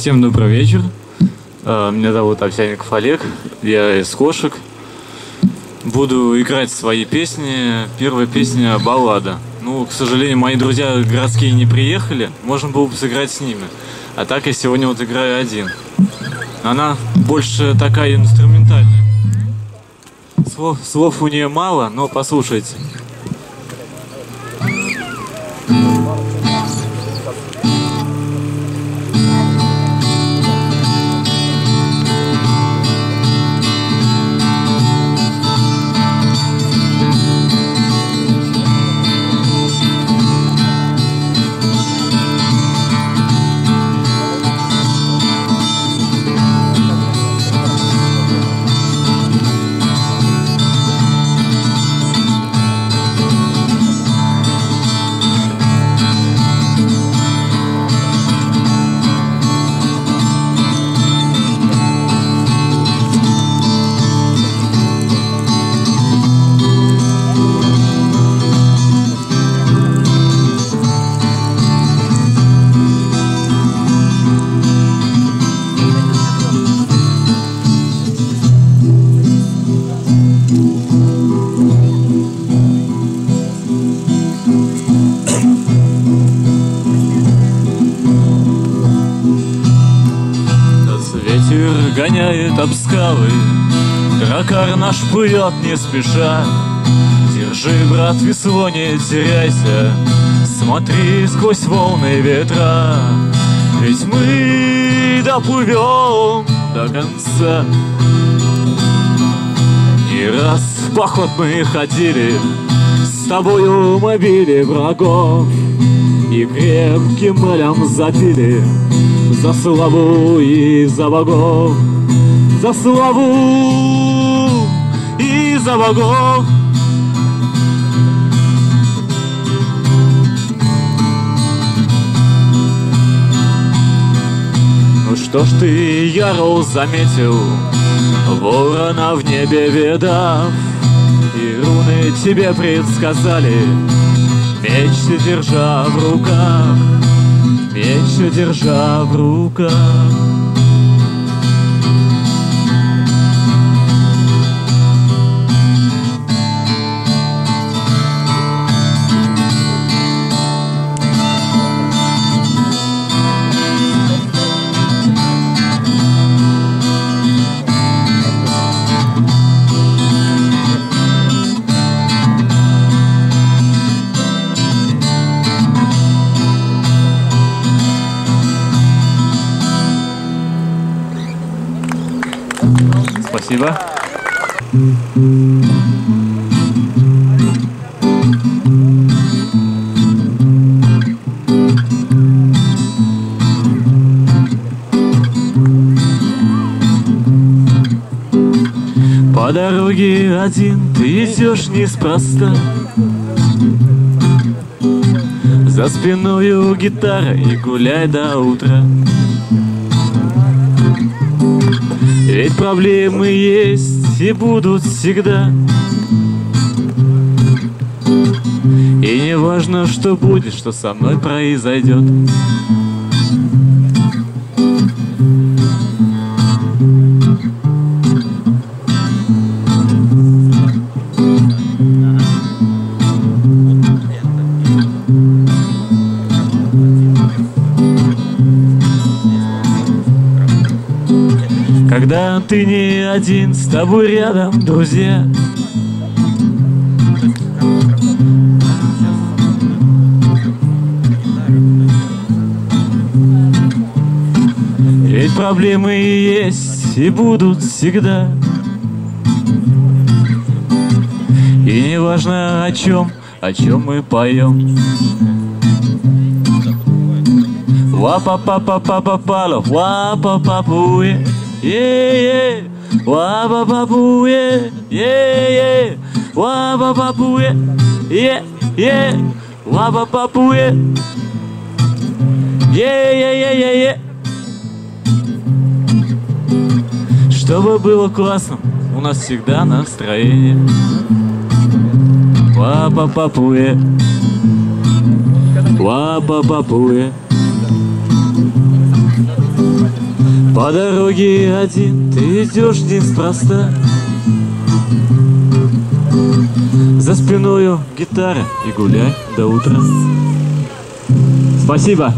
Всем добрый вечер. Э, Меня зовут Овсяников Олег. Я из кошек. Буду играть свои песни. Первая песня баллада. Ну, к сожалению, мои друзья городские не приехали. Можно было бы сыграть с ними. А так я сегодня вот играю один. Она больше такая инструментальная. Слов, слов у нее мало, но послушайте. Об скалы, Дракар наш плывет не спеша. Держи, брат, весло, не теряйся, Смотри сквозь волны ветра, Ведь мы доплывем до конца. Не раз в поход мы ходили, С тобою мы били врагов, И крепким мылям запили За славу и за богов, За славу и за богов. Ну что ж ты, Ярл, заметил Ворона в небе видав И руны тебе предсказали Меч держа в руках Меч держа в руках Спасибо. По дороге один ты идешь неспроста За спиною гитара и гуляй до утра Ведь проблемы есть и будут всегда. И не важно, что будет, что со мной произойдет Когда ты не один, с тобой рядом друзья. Ведь проблемы есть и будут всегда. И не важно о чем, о чем мы поем Ва-па-па-па-па-па-пала, ва-па-па-пуе, е-е, ва-па-па-пуе, е-е, ва-па-па-пуе, е-е, ва-па-па-пуе, е-е-е-е-е. Чтобы было классно, у нас всегда настроение. Ва-па-па-пуе, ва-па-па-пуе. По дороге один ты идешь неспроста За спиною гитара и гуляй до утра Спасибо!